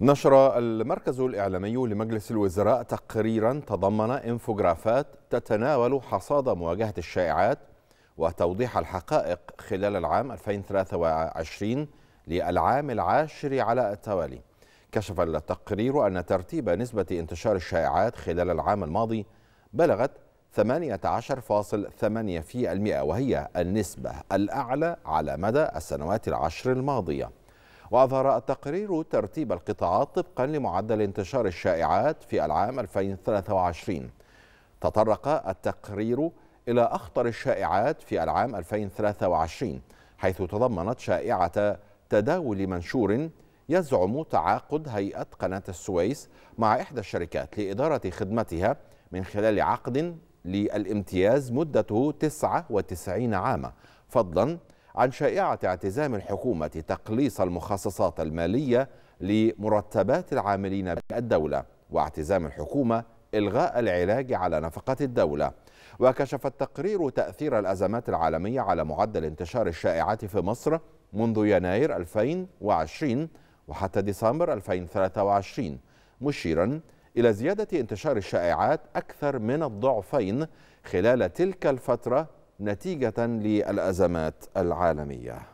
نشر المركز الإعلامي لمجلس الوزراء تقريرا تضمن انفوجرافات تتناول حصاد مواجهة الشائعات وتوضيح الحقائق خلال العام 2023 للعام العاشر على التوالي. كشف التقرير أن ترتيب نسبة انتشار الشائعات خلال العام الماضي بلغت 18.8% وهي النسبة الأعلى على مدى السنوات العشر الماضية. وأظهر التقرير ترتيب القطاعات طبقا لمعدل انتشار الشائعات في العام 2023 تطرق التقرير إلى أخطر الشائعات في العام 2023 حيث تضمنت شائعة تداول منشور يزعم تعاقد هيئة قناة السويس مع إحدى الشركات لإدارة خدمتها من خلال عقد للامتياز مدته 99 عاما فضلا عن شائعة اعتزام الحكومة تقليص المخصصات المالية لمرتبات العاملين بالدولة واعتزام الحكومة إلغاء العلاج على نفقة الدولة. وكشف التقرير تأثير الأزمات العالمية على معدل انتشار الشائعات في مصر منذ يناير 2020 وحتى ديسمبر 2023 مشيرا إلى زيادة انتشار الشائعات أكثر من الضعفين خلال تلك الفترة نتيجة للأزمات العالمية.